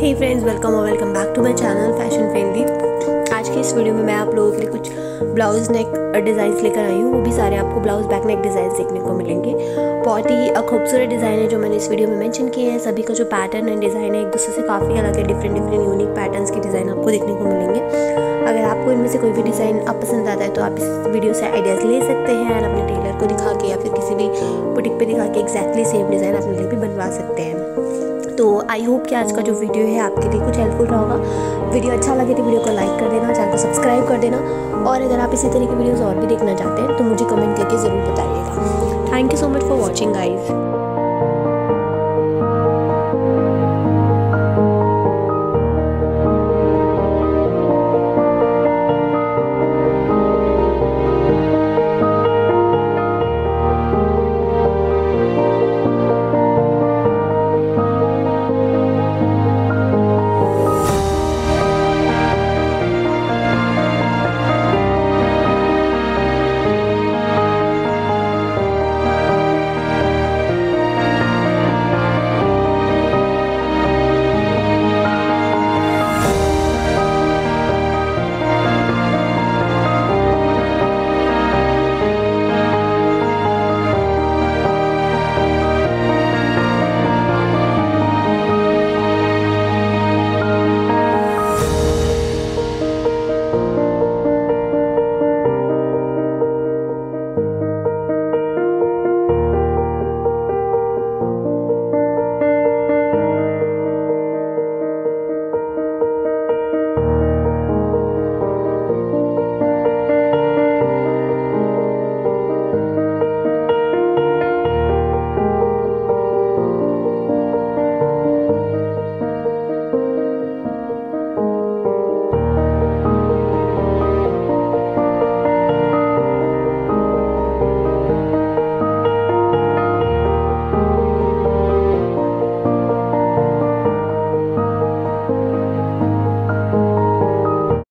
हे friends welcome और welcome back to my channel fashion friendly आज के इस वीडियो में मैं आप लोगों के लिए कुछ ब्लाउज नेक डिज़ाइंस लेकर आई हूँ, वो भी सारे आपको ब्लाउज बैक नेक डिज़ाइन देखने को मिलेंगे। बहुत ही खूबसूरत डिज़ाइन है जो मैंने इस वीडियो में मेंशन किए हैं। सभी का जो पैटर्न एंड डिज़ाइन है, एक दूसरे से काफ़ी अलग है, डिफरेंट डिफरेंट, यूनिक पैटर्न्स के डिज़ाइन आपको देखने को मिलेंगे। अगर आपको इनमें से कोई भी डिज़ाइन आप पसंद आता है तो आप इस वीडियो से आइडियाज़ ले सकते हैं और अपने टेलर को दिखा के या फिर किसी भी बुटीक पे दिखा के एक्जैक्टली सेम डिज़ाइन अपने लिए भी बनवा सकते हैं। तो आई होप कि आज का जो वीडियो है, आपके लिए कुछ हेल्पफुल रहा होगा। वीडियो अच्छा लगे तो वीडियो को लाइक कर देना चैनल को सब्सक्राइब कर देना और अगर आप इसी तरह की वीडियोज़ और भी देखना चाहते हैं तो मुझे कमेंट करके ज़रूर बताइएगा। Thank you so much for watching guys